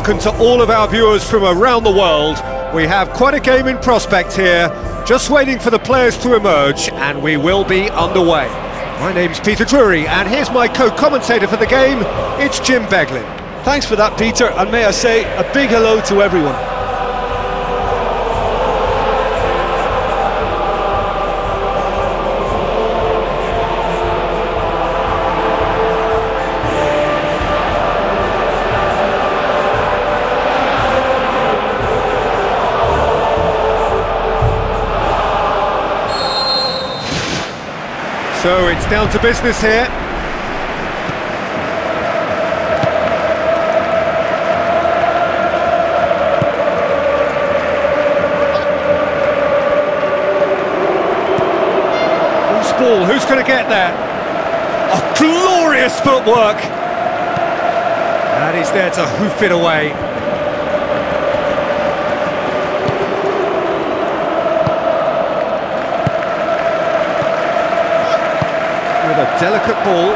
welcome to all of our viewers from around the world. We have quite a game in prospect here, just waiting for the players to emerge, and we will be underway. My name's Peter Drury, and here's my co-commentator for the game, it's Jim Beglin. Thanks for that, Peter, and may I say a big hello to everyone. So it's down to business here. Loose ball, who's going to get there? Oh, glorious footwork! And he's there to hoof it away. Delicate ball.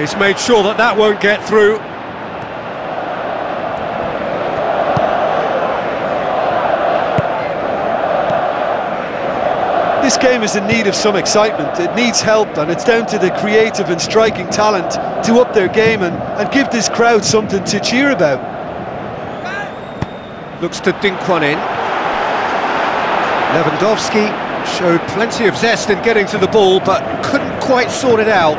He's made sure that that won't get through. This game is in need of some excitement. It needs help, and it's down to the creative and striking talent to up their game and, and give this crowd something to cheer about. Looks to dink one in. Lewandowski showed plenty of zest in getting to the ball, but couldn't quite sort it out.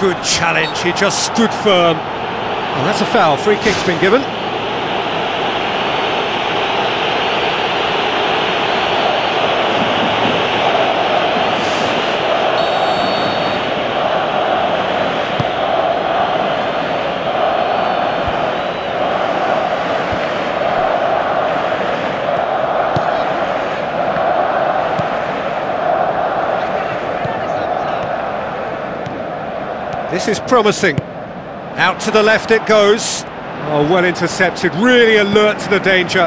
Good challenge, he just stood firm. And that's a foul, free kick's been given. This is promising. Out to the left it goes. Oh, well intercepted, really alert to the danger.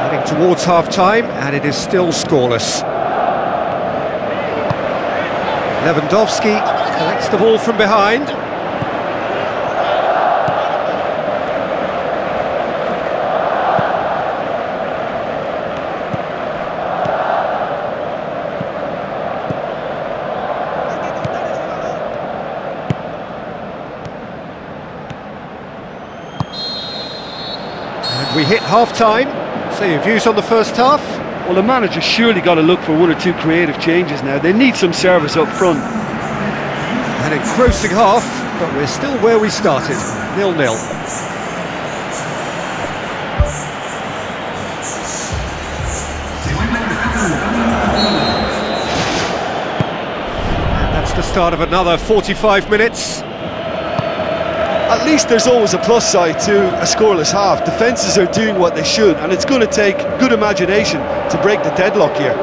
Heading towards half-time, and it is still scoreless. Lewandowski collects the ball from behind. We hit half-time. So your views on the first half? Well, the manager's surely got to look for one or two creative changes now. They need some service up front. An engrossing half, but we're still where we started, nil-nil. That's the start of another 45 minutes. At least there's always a plus side to a scoreless half. Defences are doing what they should, and it's going to take good imagination to break the deadlock here.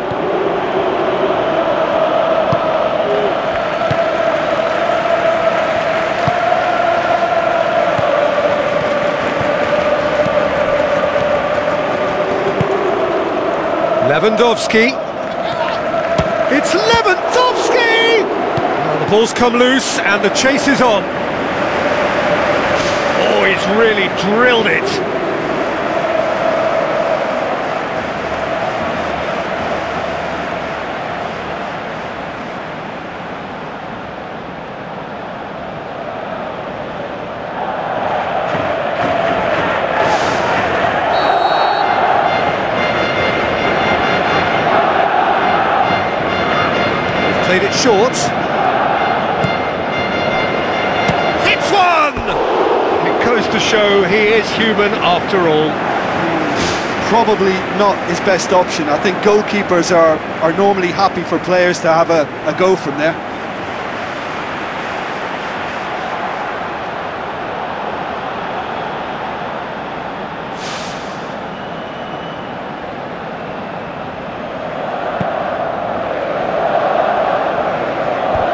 Lewandowski. It's Lewandowski! The ball's come loose and the chase is on. Oh, he's really drilled it. Short. Show he is human after all. Probably not his best option. I think goalkeepers are, are normally happy for players to have a, a go from there.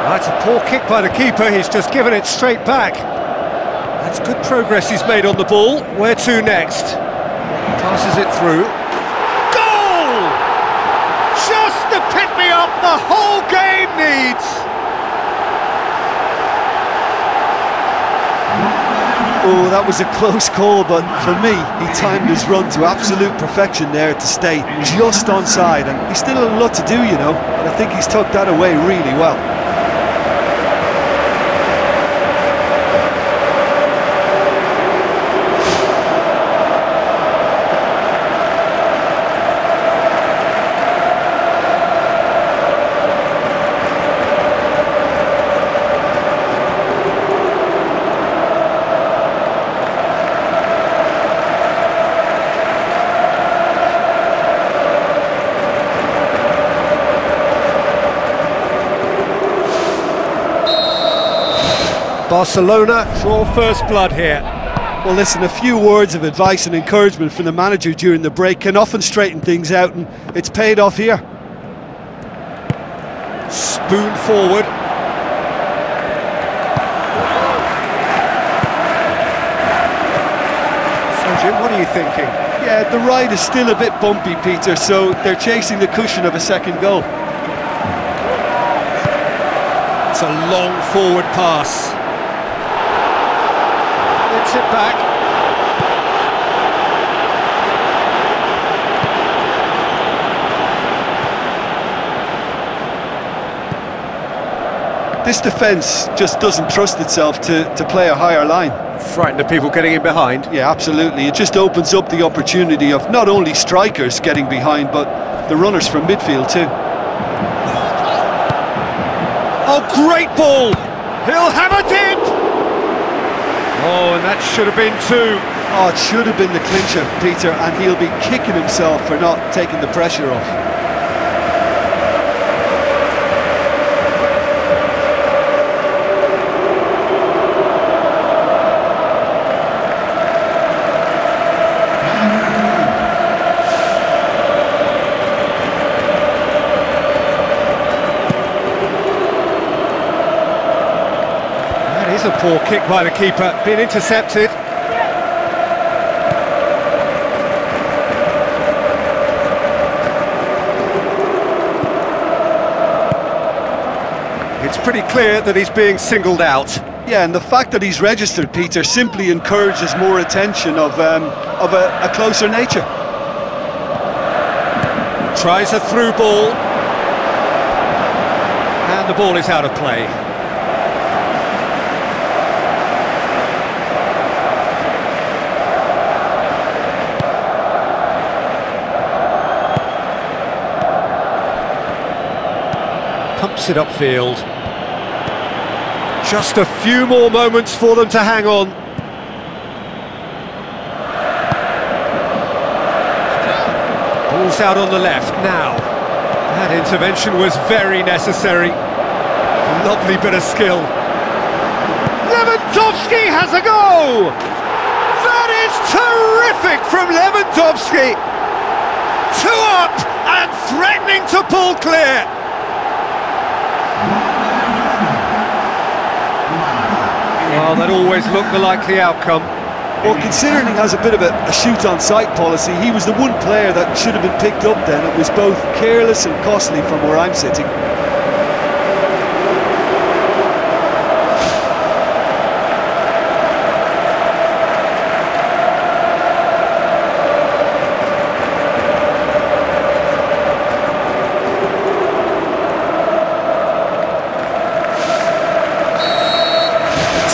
That's a poor kick by the keeper, he's just given it straight back. That's good progress he's made on the ball. Where to next? Passes it through. Goal! Just the pick-me-up the whole game needs! Oh, that was a close call, but for me, he timed his run to absolute perfection there to stay just onside, and he's still a lot to do, you know, but I think he's tucked that away really well. Barcelona draw first blood here. Well, listen, a few words of advice and encouragement from the manager during the break can often straighten things out, and it's paid off here. Spoon forward. So, Jim, what are you thinking? Yeah, the ride is still a bit bumpy, Peter, so they're chasing the cushion of a second goal. It's a long forward pass. Gets it back. This defence just doesn't trust itself to, to play a higher line. Frightened of people getting in behind. Yeah, absolutely. It just opens up the opportunity of not only strikers getting behind, but the runners from midfield too. Oh, great ball! He'll have a dip! Oh, and that should have been two. Oh, it should have been the clincher, Peter, and he'll be kicking himself for not taking the pressure off. A poor kick by the keeper, been intercepted. It's pretty clear that he's being singled out. Yeah, and the fact that he's registered, Peter, simply encourages more attention of um, of a, a closer nature. Tries a through ball. And the ball is out of play. Pumps it upfield. Just a few more moments for them to hang on. Ball's out on the left now. That intervention was very necessary. Lovely bit of skill. Lewandowski has a go! That is terrific from Lewandowski! Two up and threatening to pull clear! Well, that always looked the likely outcome. Well, considering he has a bit of a, a shoot-on-sight policy, he was the one player that should have been picked up then. It was both careless and costly from where I'm sitting.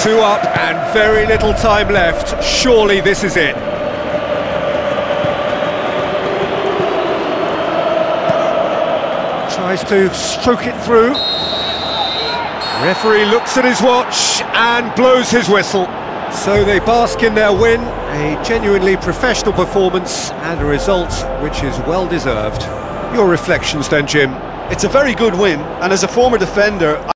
Two up and very little time left. Surely this is it. Tries to stroke it through. Referee looks at his watch and blows his whistle. So they bask in their win, a genuinely professional performance and a result which is well deserved. Your reflections then, Jim? It's a very good win, and as a former defender,